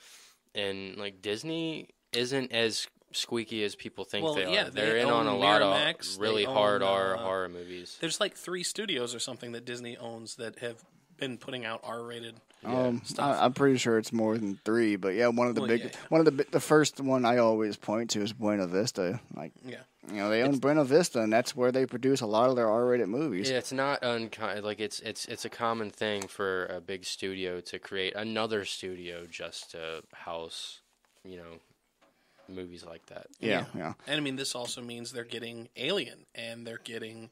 and like Disney isn't as squeaky as people think Well, they are. yeah, they They're in on a lot Miramax, of really hard own, R uh, horror movies. There's like three studios or something that Disney owns that have been putting out R-rated. um, stuff. I, I'm pretty sure it's more than three, but yeah, one of the Well, big, yeah, yeah. one of the the first one I always point to is Buena Vista. Like, Yeah. you know, they own Buena Vista, and that's where they produce a lot of their R-rated movies. Yeah, it's not uncommon. Like it's it's it's a common thing for a big studio to create another studio just to house, you know, movies like that. yeah, yeah. And I mean, this also means they're getting Alien and they're getting,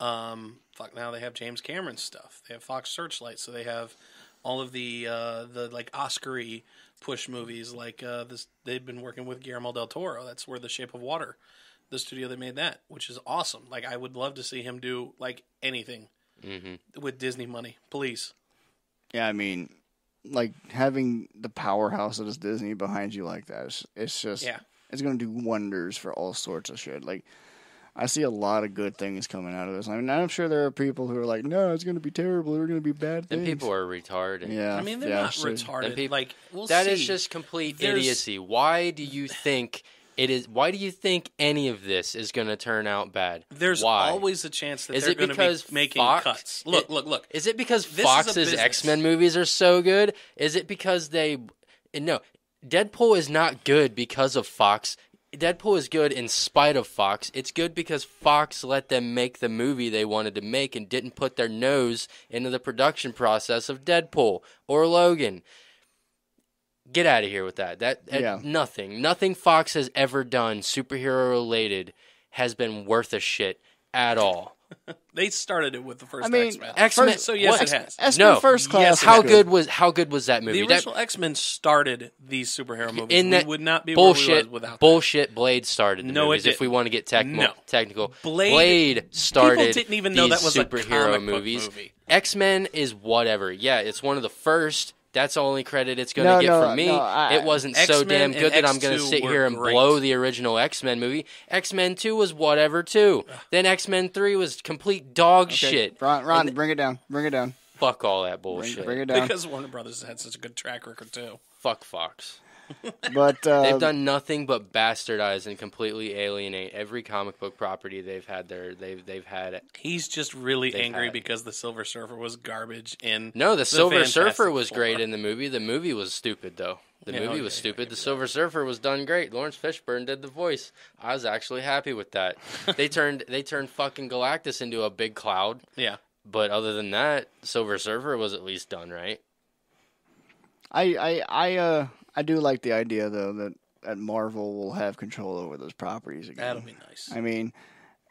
um, fuck. Now they have James Cameron stuff. They have Fox Searchlight, so they have all of the uh, the like Oscar-y push movies. Like uh, this, they've been working with Guillermo del Toro. That's where The Shape of Water, the studio that made that, which is awesome. Like I would love to see him do like anything Mm-hmm. with Disney money, please. Yeah, I mean, like having the powerhouse that is Disney behind you like that, it's, it's just, Yeah. it's going to do wonders for all sorts of shit. Like, I see a lot of good things coming out of this. I mean, I'm sure there are people who are like, no, it's going to be terrible. There are going to be bad Then things. people are retarded. yeah, I mean, they're yeah, not so- retarded. People- like we'll That is see. just complete There's- idiocy. Why do you think it is? Why do you think any of this is going to turn out bad? There's why? always a chance that Is they're it going to because be making Fox- cuts. Look, it- look, look. Is it because This Fox's. X Men movies are so good? Is it because they? No, Deadpool is not good because of Fox. Deadpool is good in spite of Fox. It's good because Fox let them make the movie they wanted to make and didn't put their nose into the production process of Deadpool or Logan. Get out of here with that. That, that- Yeah. nothing, nothing Fox has ever done superhero related has been worth a shit at all. They started it with the first I mean, X Men. X-Men- so yes, what? it has. X-Men No. First Class. Yes, How good was how good was that movie? The original X Men started these superhero movies. in we that would not be where we bullshit without that. bullshit Blade started the No, it movies if didn't. we want to get tech- No. technical Blade- Blade started people didn't even know that was a superhero comic book movies movie. X-Men is whatever yeah it's one of the first that's the only credit it's going to No, get no, from me no, I- it wasn't so X-Men damn good that I'm going to sit here and great. blow the original X-Men movie X-Men 2 was whatever too then X-Men 3 was complete dog Okay, shit Ron, Ron And- bring it down. Bring it down. fuck all that Bring, bullshit bring it down. because Warner Brothers had such a good track record too. fuck Fox But uh, They've done nothing but bastardize and completely alienate every comic book property they've had there. They've they've had. He's just really angry had- because the Silver Surfer was garbage. In No, the, Silver Fantastic Surfer was Four. great in the movie. The movie was stupid though. The Yeah, movie okay, was stupid. maybe The Silver Surfer was done great. Laurence Fishburne did the voice. I was actually happy with that. they turned they turned fucking Galactus into a big cloud. yeah, But other than that, Silver Surfer was at least done right. I, I, I, uh, I do like the idea though that, that Marvel will have control over those properties again. that'll be nice. I mean,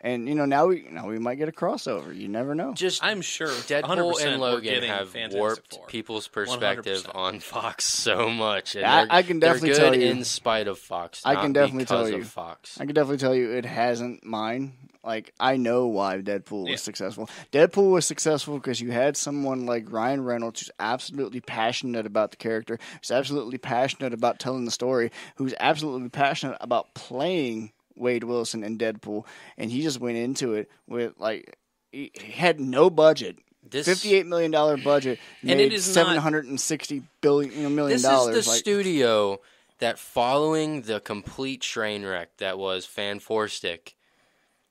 and you know now we now we might get a crossover. You never know. Just I'm sure Deadpool 100% and Logan have Fantastic warped Four. people's perspective 100%. on Fox so much. And I- I can definitely good tell you- in spite of Fox. I not can definitely tell you. Fox. I can definitely tell you it hasn't mine. Like I know why Deadpool was successful. Deadpool was successful because you had someone like Ryan Reynolds who's absolutely passionate about the character, who's absolutely passionate about telling the story, who's absolutely passionate about playing Wade Wilson and Deadpool, and he just went into it with like he he had no budget. This- Fifty-eight million dollar budget, And it made is not- seven hundred and sixty billion you know, million This dollars. is the like, studio that, following the complete train wreck that was Fan Four Stick,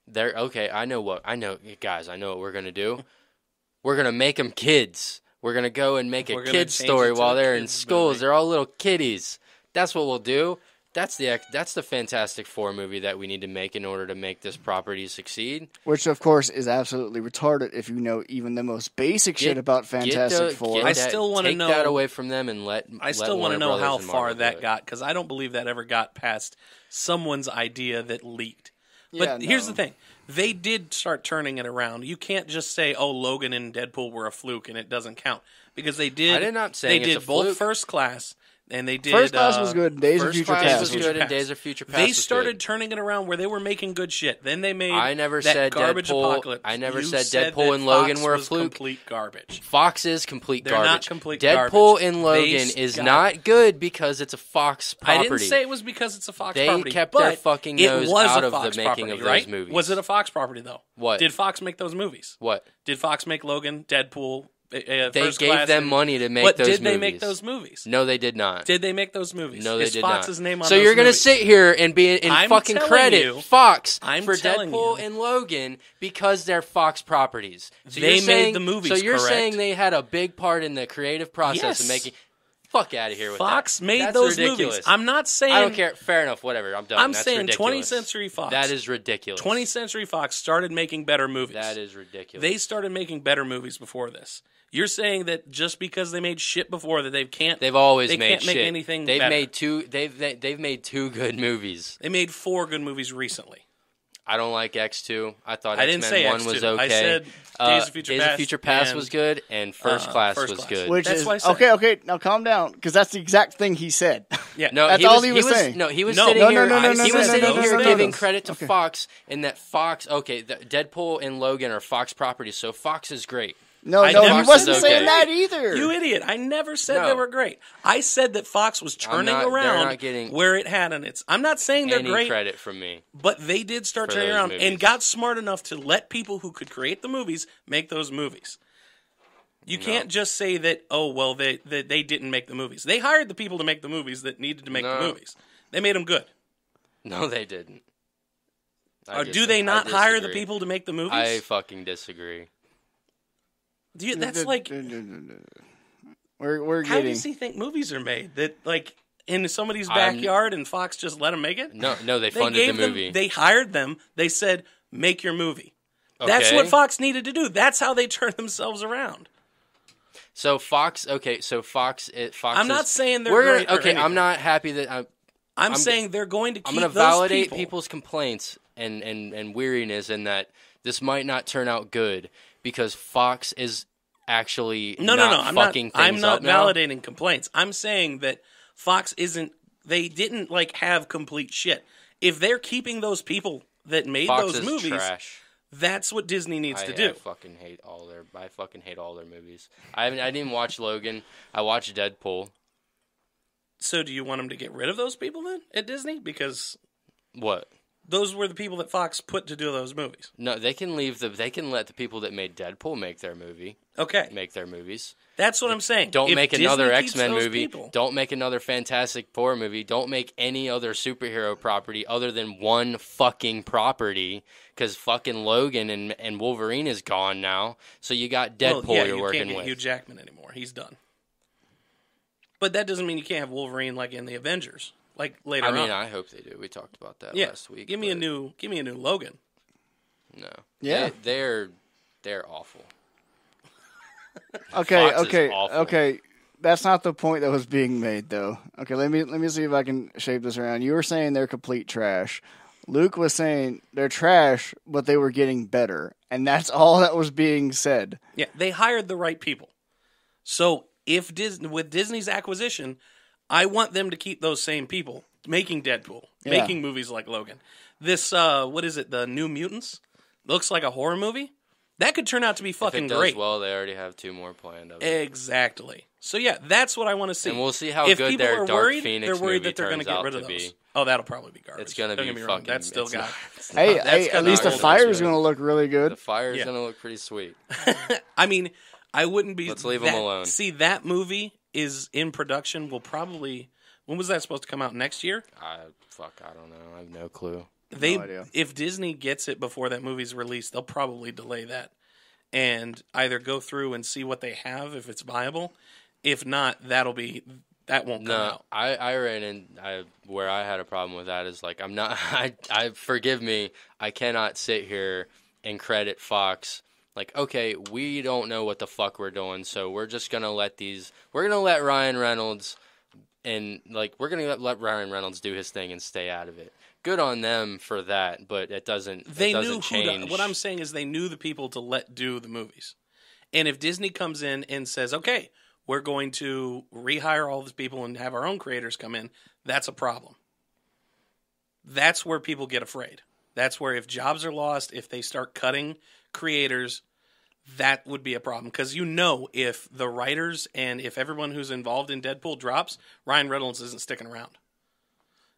they're okay. I know what I know, guys. I know what we're gonna do. We're gonna make them kids. We're gonna go and make a We're gonna kids story while they're in schools. movie. They're all little kiddies. That's what we'll do. That's the that's the Fantastic Four movie that we need to make in order to make this property succeed. Which, of course, is absolutely retarded if you know even the most basic shit about Fantastic the- Four. get I that- still wanna know- that away from them and let. I let still want to know Brothers how far that got because I don't believe that ever got past someone's idea that leaked. But Yeah, here's the thing: they did start turning it around. You can't just say, "Oh, Logan and Deadpool were a fluke," and it doesn't count because they did. I did not say they it's did a both fluke. First Class and they did. First Class uh, was good. Days of First Future Class Past was Future good, and Past. Days of Future Past. They was started good. turning it around where they were making good shit. Then they made. I never said garbage Deadpool- apocalypse. I never You said said Deadpool that and Logan were a fluke. Complete garbage. Fox is complete They're garbage. not complete Deadpool garbage. and They Logan is got- not good because it's a Fox property. I didn't say it was because it's a Fox They property. kept but their fucking it nose was out a of the Fox making property, of those right? movies. Was it a Fox property though? What? did Fox make those movies? what Did Fox make Logan, Deadpool? Uh, they gave them and- money to make But those did movies. they make those movies? No, they did not. Did they make those movies? no, they Is did Fox's not. name on so you're gonna movies? sit here and be in I'm fucking credit you- Fox I'm for Deadpool you. and Logan because they're Fox properties. So They you're made saying, the movies, So you're correct? saying they had a big part in the creative process Yes. of making. Fuck out of here with Fox that. made That's those ridiculous. movies. I'm not saying I don't care. Fair enough. Whatever. I'm done. I'm That's saying 20th. Century Fox. That is ridiculous. 20th Century Fox started making better movies. That is ridiculous. They started making better movies before this. You're saying that just because they made shit before that they can't They've always they made can't shit. make anything They've better. made two. They've they, they've made two good movies. They made four good movies recently. I don't like X two. I thought I didn't X-Men say one X2. was I okay. said Uh, Days of Future Days Past of Future Past and, was good, and First uh, Class First was Class. good. Which That's is why I said- okay. Okay, now calm down because that's the exact thing he said. Yeah, No, That's he all was, he was saying. No, he was No, sitting no, here. no, no, I- no, he no, was no, sitting no, no, here no, no, giving no. credit to Okay. Fox, and that Fox. Okay, the, Deadpool and Logan are Fox properties, so Fox is great. No, I no, never he wasn't said saying that either. You idiot! I never said No. they were great. I said that Fox was turning not- around not getting where it had in its. I'm not saying they're Any great, credit from me? but they did start turning around movies. and got smart enough to let people who could create the movies make those movies. You can't just say that. Oh well, they, they they didn't make the movies. They hired the people to make the movies that needed to make the movies. They made them good. No, they didn't. I or do they not hire the people to make the movies? I fucking disagree. Do you, that's like we're we're how getting. does he think movies are made? That like in somebody's I'm- backyard and Fox just let them make it? No, no, they They funded gave the movie. them. They hired them. They said, "Make your movie." That's Okay. what Fox needed to do. That's how they turned themselves around. So Fox, okay, so Fox, it, Fox. I'm not is- saying they're we're great or gonna, okay. I'm not happy that I'm. I'm, I'm- saying they're going to keep I'm going to those validate people. people's complaints and, and, and weariness and that this might not turn out good because Fox is actually No, no, no. I'm not. I'm not up now. validating complaints. I'm saying that Fox isn't. They didn't like have complete shit. If they're keeping those people that made Fox those movies, trash. that's what Disney needs I, to I fucking hate all their. I fucking hate all their movies. I haven't. I didn't watch Logan. I watched Deadpool. So, do you want them to get rid of those people then at Disney? Because What? Those were the people that Fox put to do those movies. No, they can leave the. They can let the people that made Deadpool make their movie. Okay, Make their movies. that's what I'm saying. Don't If make Disney another X Men movie. people- Don't make another Fantastic Four movie. Don't make any other superhero property other than one fucking property. Because fucking Logan and, and Wolverine is gone now. So you got Well, Deadpool yeah, you're you working can't get with. Hugh Jackman anymore. He's done. But that doesn't mean you can't have Wolverine like in the Avengers, like later I mean, on. I hope they do. We talked about that yeah, last week. give me a new, give me a new Logan. No. Yeah. They, they're they're awful. Okay, Fox is okay, awful. okay. That's not the point that was being made, though. Okay, let me let me see if I can shape this around. You were saying they're complete trash. Luke was saying they're trash, but they were getting better, and that's all that was being said. Yeah, they hired the right people. So if Disney with Disney's acquisition, I want them to keep those same people making Deadpool, Yeah. making movies like Logan. This uh what is it? The New Mutants looks like a horror movie. That could turn out to be If fucking it does great. well, they already have two more planned of. Exactly. So yeah, that's what I want to see. And we'll see how if good people their are Dark worried, Phoenix they're worried movie that they're going to get rid of those. be. Oh, that'll probably be garbage. It's gonna be get me wrong. fucking. That's still it's got. not- Hey, That's hey, at least the not- fire's going to look really good. The fire's Yeah. gonna look pretty sweet. I mean, I wouldn't be. Let's leave that- alone. See, that movie is in production. Will probably. When was that supposed to come out? Next year? I fuck. I don't know. I have no clue. They, idea. if Disney gets it before that movie's released, they'll probably delay that and either go through and see what they have if it's viable. If not, that'll be that won't come No, out. I I ran in. I where I had a problem with that is like I'm not. I I forgive me. I cannot sit here and credit Fox. Like, okay, we don't know what the fuck we're doing, so we're just gonna let these. We're gonna let Ryan Reynolds and like we're gonna let, let Ryan Reynolds do his thing and stay out of it. Good on them for that, but it doesn't. They it doesn't knew who. change. To, what I'm saying is they knew the people to let do the movies. And if Disney comes in and says, "Okay, we're going to rehire all these people and have our own creators come in," that's a problem. That's where people get afraid. That's where if jobs are lost, if they start cutting creators, that would be a problem because you know if the writers and if everyone who's involved in Deadpool drops, Ryan Reynolds isn't sticking around.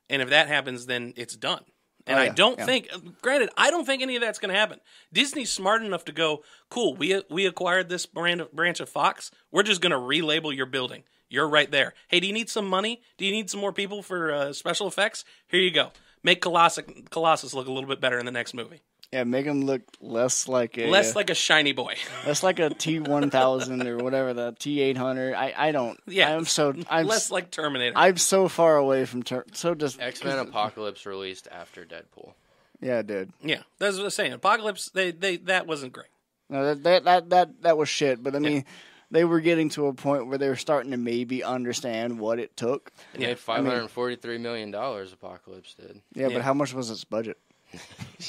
And if that happens, then it's done. And Oh, I don't yeah. think, granted, I don't think any of that's going to happen. Disney's smart enough to go, cool. We we acquired this brand of, branch of Fox. We're just going to relabel your building. You're right there. Hey, do you need some money? Do you need some more people for uh, special effects? Here you go. Make Colossus, Colossus look a little bit better in the next movie. Yeah, make him look less like a Less like a shiny boy. less like a T one thousand or whatever the T eight hundred. I I don't. Yeah, I'm so I'm Less like Terminator. I'm so far away from ter- so just X Men Apocalypse released after Deadpool. Yeah, it did. yeah, that's what I was saying. Apocalypse, they, they that wasn't great. No, that that that that, that was shit. But I mean, they were getting to a point where they were starting to maybe understand what it took. It Yeah, made five hundred and forty three million dollars. Apocalypse did. Yeah, Yeah. but how much was its budget?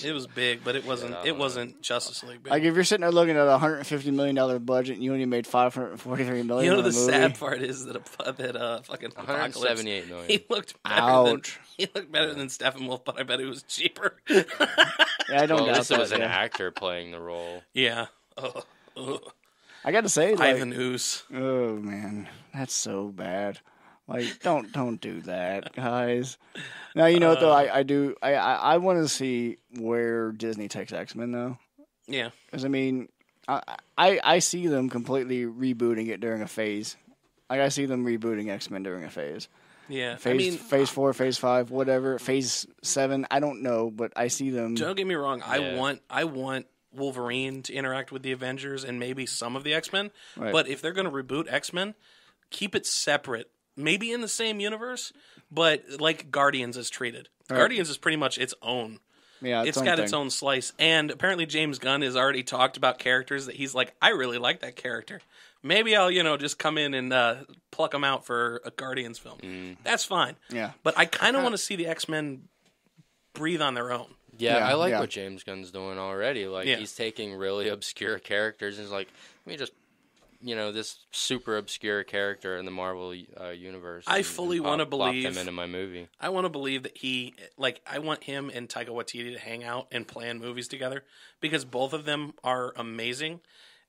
It was big, but it wasn't. I it know. wasn't Justice League. Big. Like if you're sitting there looking at a hundred and fifty million dollar budget and you only made five hundred forty three million. you know on the sad part is that a, that uh fucking One hundred Apocalypse. seventy eight million. He looked better than he looked better than Steppenwolf, but I bet it was cheaper. Yeah, I don't Well, doubt least it that. was an actor playing the role. yeah. Ugh. Ugh. I got to say, like, Ivan Ooze. oh man, that's so bad. Like, don't don't do that, guys. Now you know what though. Uh. I I do. I I, I want to see where Disney takes X Men though, Yeah. because I mean, I, I I see them completely rebooting it during a phase. Like I see them rebooting X Men during a phase. Yeah. Phase I mean, phase four, phase five, whatever. Phase seven. I don't know, but I see them. don't get me wrong. I Yeah. want I want Wolverine to interact with the Avengers and maybe some of the X Men. Right. But if they're going to reboot X Men, keep it separate. Maybe in the same universe, but like Guardians is treated. Guardians is pretty much its own. yeah, it's own got thing. its own slice. And apparently James Gunn has already talked about characters that he's like, I really like that character. Maybe I'll, you know, just come in and uh, pluck them out for a Guardians film. Mm. That's fine. Yeah. But I kind of want to see the X Men breathe on their own. Yeah, Yeah, I like yeah. what James Gunn's doing already. Like Yeah. he's taking really obscure characters and he's like, let me just, you know, this super obscure character in the Marvel uh, universe. I and- fully wanna plop- plop believe- them into my movie. I want to believe that he like I want him and Taika Waititi to hang out and plan movies together because both of them are amazing.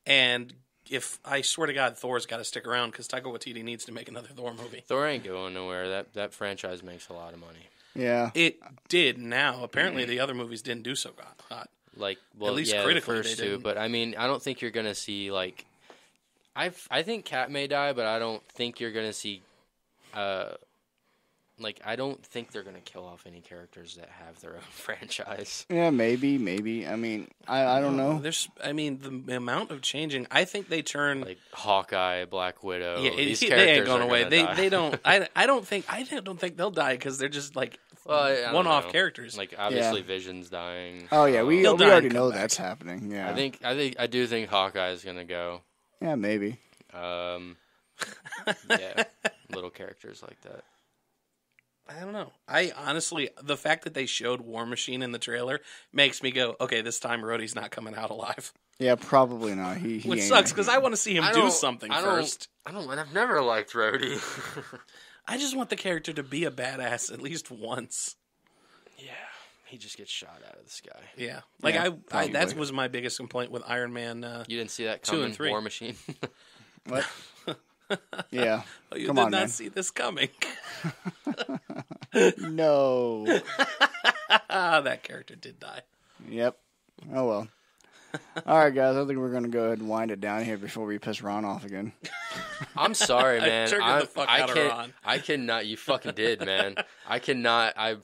And if I swear to God, Thor's got to stick around because Taika Waititi needs to make another Thor movie. Thor ain't going nowhere. That that franchise makes a lot of money. Yeah. It did now. Apparently, the other movies didn't do so hot. Like, well, at least yeah, critically, the they first two. didn't. But I mean, I don't think you're gonna see like, I I think Cat may die, but I don't think you're gonna see, uh, like I don't think they're gonna kill off any characters that have their own franchise. Yeah, maybe, maybe. I mean, I, I don't know. There's, I mean, the amount of changing. I think they turn. Like Hawkeye, Black Widow. yeah, these it- characters they ain't going are away. gonna They die. they don't. I I don't think I don't think they'll die because they're just like Well, I- I don't one-off characters. Like obviously, Vision's dying. Oh yeah, we He'll we already know back. that's happening. Yeah. I think I think I do think Hawkeye is gonna go. Yeah, maybe. Um, yeah, little characters like that. I don't know. I honestly, the fact that they showed War Machine in the trailer makes me go, okay, this time Rhodey's not coming out alive, Yeah, probably not. He, he which sucks because I want to see him I do something I first. I don't. I've never liked Rhodey. I just want the character to be a badass at least once. yeah, he just gets shot out of the sky. Yeah, like Yeah, I, I, that was my biggest complaint with Iron Man. Uh, You didn't see that Two and coming, three. War Machine. What? yeah. oh, you Come did on, not man. see this coming. No. that character did die. yep. Oh well. All right, guys. I think we're gonna go ahead and wind it down here before we piss Ron off again. I'm sorry, man. triggered I, the fuck I out of can't. Ron. I cannot. You fucking did, man. I cannot. I.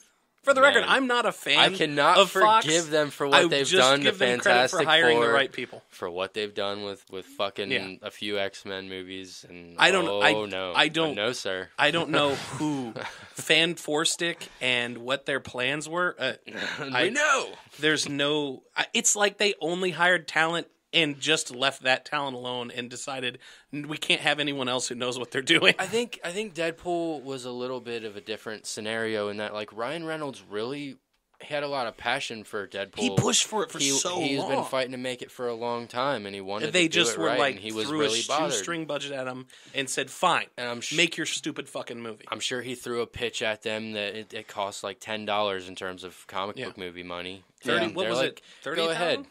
For the record, I'm not a fan. I cannot of Fox. forgive them for what I they've just done to give them credit Fantastic for hiring Four. the right people. for what they've done with with fucking Yeah. a few X Men movies and I don't- Oh I- no, I don't- no sir. I don't know who Fan Four Stick and what their plans were. Uh, I know. There's no. I- It's like they only hired talent and just left that talent alone and decided we can't have anyone else who knows what they're doing. I think I think Deadpool was a little bit of a different scenario in that like Ryan Reynolds really had a lot of passion for Deadpool. He pushed for it for he, so He's long. He's been fighting to make it for a long time, and he wanted they to do just it were right, like he was threw really a shoestring budget at him and said, "Fine, And I'm sh- make your stupid fucking movie." I'm sure he threw a pitch at them that it, it cost like ten dollars in terms of comic Yeah. book movie money. Thirty. And What they're was like, it? Thirty. Go ahead.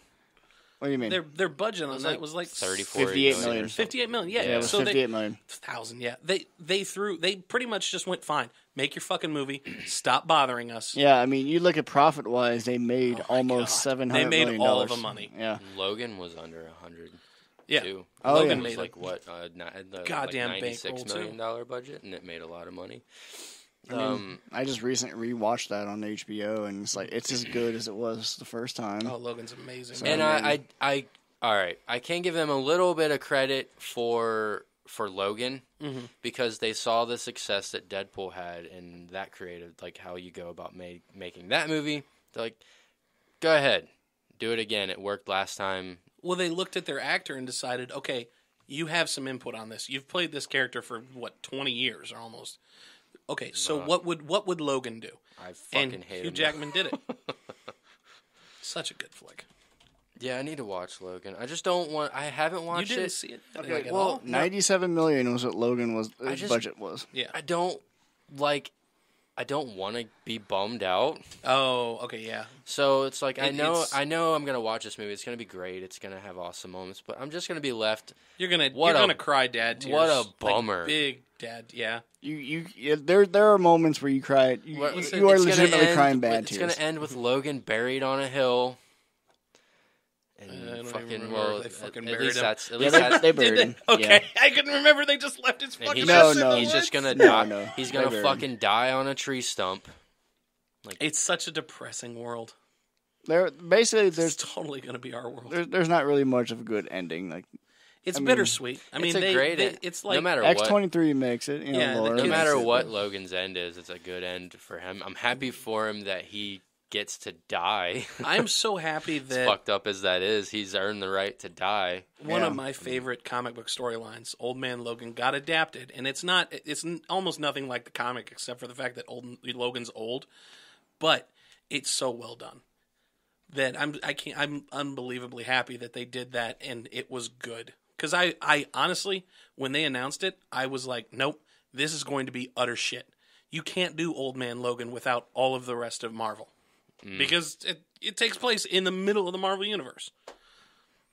What do you mean? Their their budget on was that like was like 34 58 million million. or something. 58 million. Yeah, yeah, it was so they, fifty-eight million. thousand. Yeah, they they threw. They pretty much just went fine. Make your fucking movie. Stop bothering us. Yeah, I mean, you look at profit wise, they made Oh almost God. seven They made million all of the money. Yeah. Logan was under a hundred. Yeah, too. Oh, Logan yeah. Was made like what uh, ni- the Goddamn like ninety six bankroll, million too. dollar budget, and it made a lot of money. I mean, Um, I just recently rewatched that on HBO, and it's like it's as good as it was the first time. Oh, Logan's amazing. So- and I I, I, I, all right, I can give them a little bit of credit for for Logan Mhm. because they saw the success that Deadpool had, and that created like how you go about ma- making that movie. They're like, go ahead, do it again. It worked last time. Well, they looked at their actor and decided, okay, you have some input on this. You've played this character for what twenty years or almost. Okay, so what would what would Logan do? I fucking and hate Hugh him. Jackman did it. Such a good flick. Yeah, I need to watch Logan. I just don't want. I haven't You watched didn't it. see it, Okay, like, well. Ninety-seven million was what Logan was. I His just- budget was. Yeah. I don't like. I don't want to be bummed out. Oh, okay, yeah. So it's like I It- know it's- I know I'm gonna watch this movie. It's gonna be great. It's gonna have awesome moments, but I'm just gonna be left. You're gonna What you're a- gonna cry dad tears. what a Like, bummer. big dad, yeah. You, you, yeah, there, there are moments where you cry. You, What- you, it's you are gonna legitimately end crying with- bad It's tears. gonna end with Logan buried on a hill. And I fucking remember well, they at- fucking at buried least him. that's at Yeah, least they, that's they Did buried they? him. Okay, Yeah. I couldn't remember. They just left his fucking he's, No, no. he's just gonna No, die. no. He's gonna buried him. fucking die on a tree stump. Like it's such a depressing world. There, basically, It's there's, totally gonna be our world. there, there's not really much of a good ending. Like It's I mean, bittersweet. I mean, it's a they, great. they- it's like no matter X twenty three makes it. You know, Yeah, the no matter what Logan's end is, it's a good end for him. I'm happy for him that he gets to die. I'm so happy as that fucked up as that is, he's earned the right to die. one Yeah. of my favorite comic book storylines, Old Man Logan, got adapted, and it's not. It's n- almost nothing like the comic, except for the fact that old Logan's old, but it's so well done. that I'm I can't I'm unbelievably happy that they did that and it was good. Cuz I I honestly when they announced it, I was like, nope, this is going to be utter shit. You can't do Old Man Logan without all of the rest of Marvel. Because it it takes place in the middle of the Marvel universe.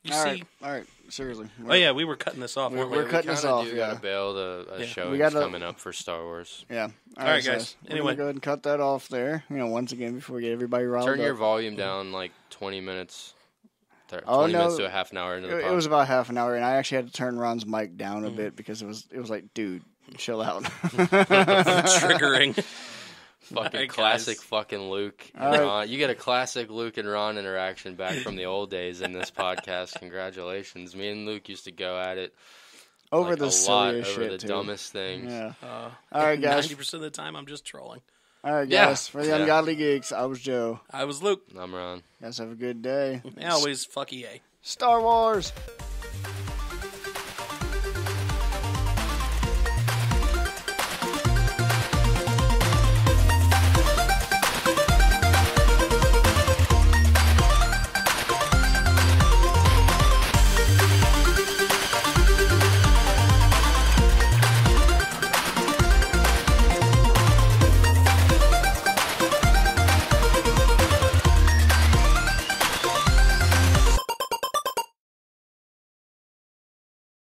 You All see right, all right. Seriously. Oh yeah, we were cutting this off. We're- weren't we're we? We cutting this off, Do yeah. gotta bail the a Yeah. show We gotta- coming up for Star Wars. Yeah. All right, guys. so we're Anyway. go ahead and cut that off there. You know, once again before we get everybody riled Turn your up. volume down like 20 minutes. thir- 20 Oh, no. minutes to a half an hour into the It, it was about half an hour, and I actually had to turn Ron's mic down Mm. a bit because it was it was like, dude, chill out. triggering. Fucking Alright, classic guys. fucking Luke and All right. Ron. You get a classic Luke and Ron interaction back from the old days in this podcast. Congratulations. Me and Luke used to go at it over like, the a lot silliest over shit the too. dumbest things. Yeah. Uh, All right, guys. Ninety percent of the time, I'm just trolling. All right, Yeah. guys. For the Yeah. ungodly geeks, I was Joe. I was Luke. I'm Ron. Guys, have a good day. Always fuck EA. Star Wars.